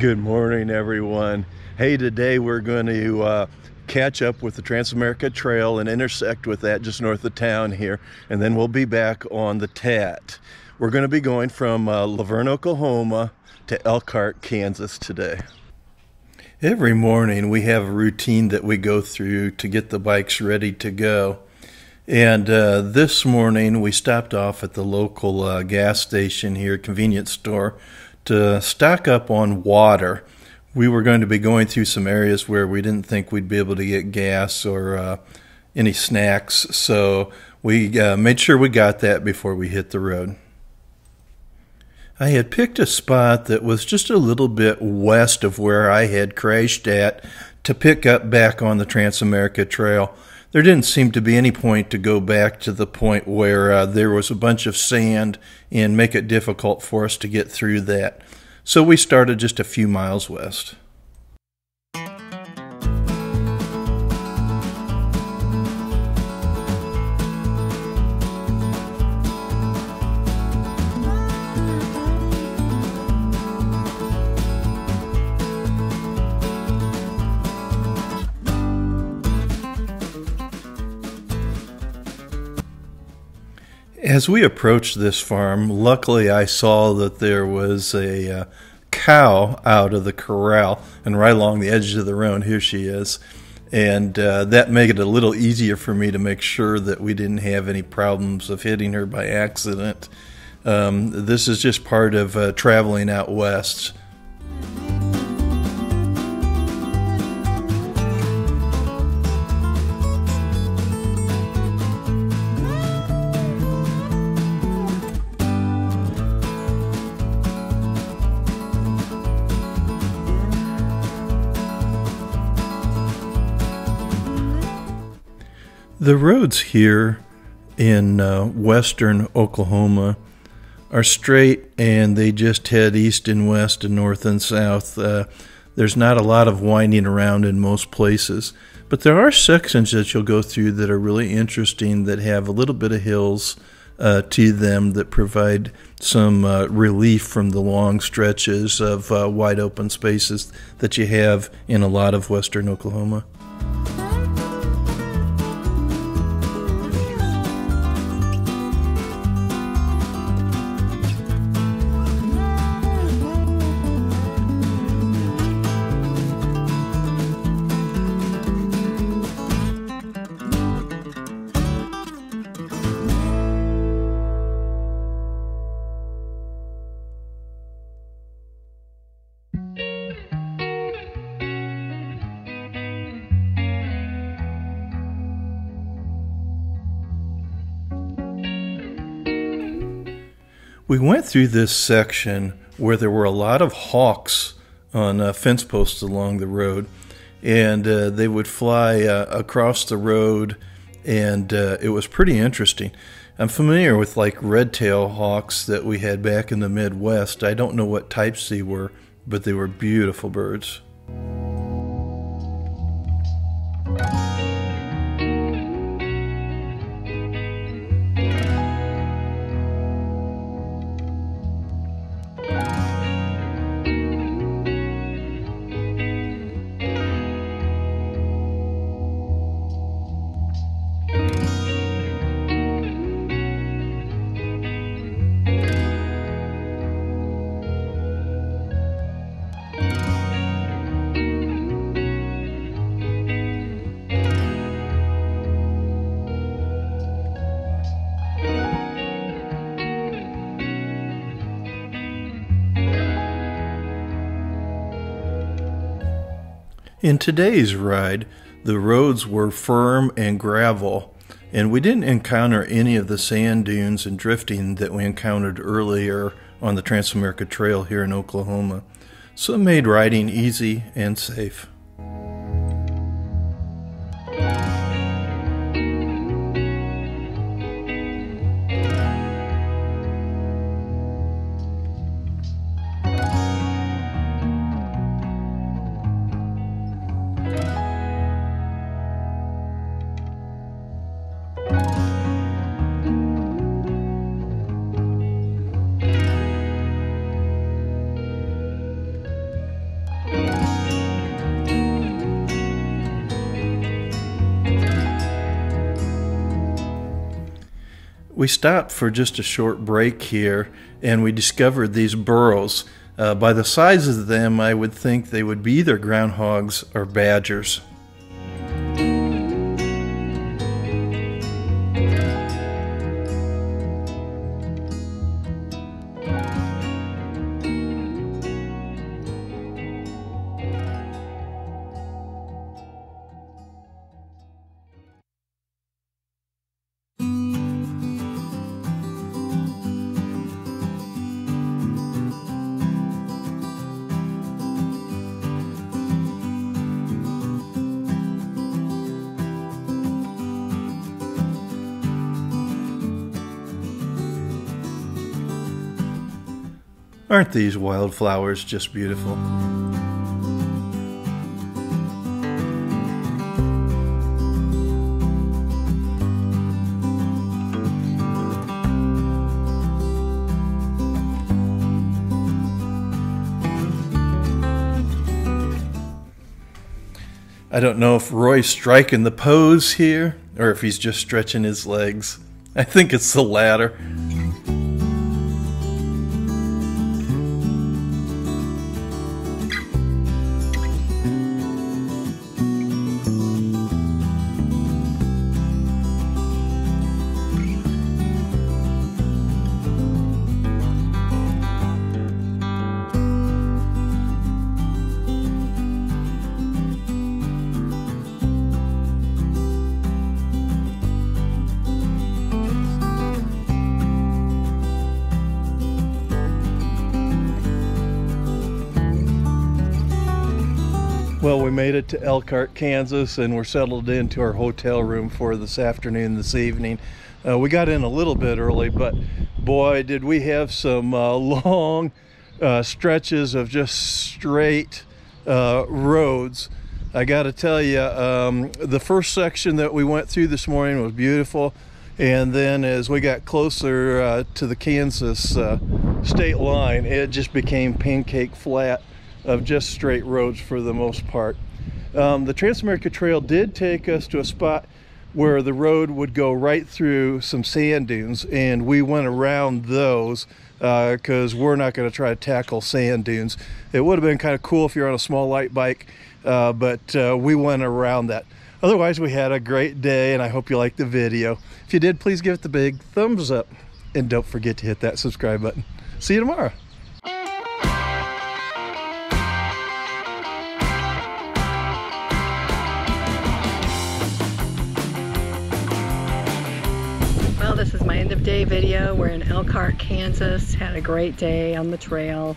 Good morning, everyone. Hey, today we're going to uh, catch up with the Transamerica Trail and intersect with that just north of town here, and then we'll be back on the TAT. We're going to be going from uh, Laverne, Oklahoma to Elkhart, Kansas today. Every morning we have a routine that we go through to get the bikes ready to go. And uh, this morning we stopped off at the local uh, gas station here, convenience store, to stock up on water. We were going to be going through some areas where we didn't think we'd be able to get gas or uh, any snacks, so we uh, made sure we got that before we hit the road. I had picked a spot that was just a little bit west of where I had crashed at to pick up back on the Transamerica Trail. There didn't seem to be any point to go back to the point where uh, there was a bunch of sand and make it difficult for us to get through that. So we started just a few miles west. As we approached this farm, luckily I saw that there was a uh, cow out of the corral and right along the edge of the road. Here she is. And uh, that made it a little easier for me to make sure that we didn't have any problems of hitting her by accident. Um, this is just part of uh, traveling out west. The roads here in uh, western Oklahoma are straight and they just head east and west and north and south. Uh, there's not a lot of winding around in most places, but there are sections that you'll go through that are really interesting that have a little bit of hills uh, to them that provide some uh, relief from the long stretches of uh, wide open spaces that you have in a lot of western Oklahoma. We went through this section where there were a lot of hawks on uh, fence posts along the road, and uh, they would fly uh, across the road, and uh, it was pretty interesting. I'm familiar with like red tail hawks that we had back in the Midwest. I don't know what types they were, but they were beautiful birds. In today's ride, the roads were firm and gravel, and we didn't encounter any of the sand dunes and drifting that we encountered earlier on the Transamerica Trail here in Oklahoma, so it made riding easy and safe. We stopped for just a short break here and we discovered these burrows. Uh, by the size of them, I would think they would be either groundhogs or badgers. Aren't these wildflowers just beautiful? I don't know if Roy's striking the pose here or if he's just stretching his legs. I think it's the latter. Well, we made it to Elkhart, Kansas, and we're settled into our hotel room for this afternoon, this evening. Uh, we got in a little bit early, but boy, did we have some uh, long uh, stretches of just straight uh, roads. I got to tell you, um, the first section that we went through this morning was beautiful. And then as we got closer uh, to the Kansas uh, state line, it just became pancake flat of just straight roads for the most part. Um, the Transamerica Trail did take us to a spot where the road would go right through some sand dunes and we went around those because uh, we're not going to try to tackle sand dunes. It would have been kind of cool if you're on a small light bike, uh, but uh, we went around that. Otherwise, we had a great day and I hope you liked the video. If you did, please give it the big thumbs up and don't forget to hit that subscribe button. See you tomorrow. This is my end of day video. We're in Elkhart, Kansas. Had a great day on the trail.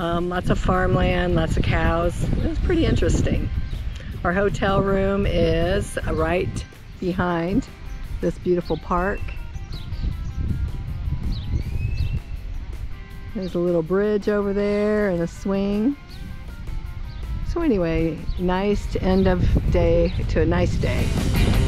Um, lots of farmland, lots of cows. It was pretty interesting. Our hotel room is right behind this beautiful park. There's a little bridge over there and a swing. So anyway, nice end of day to a nice day.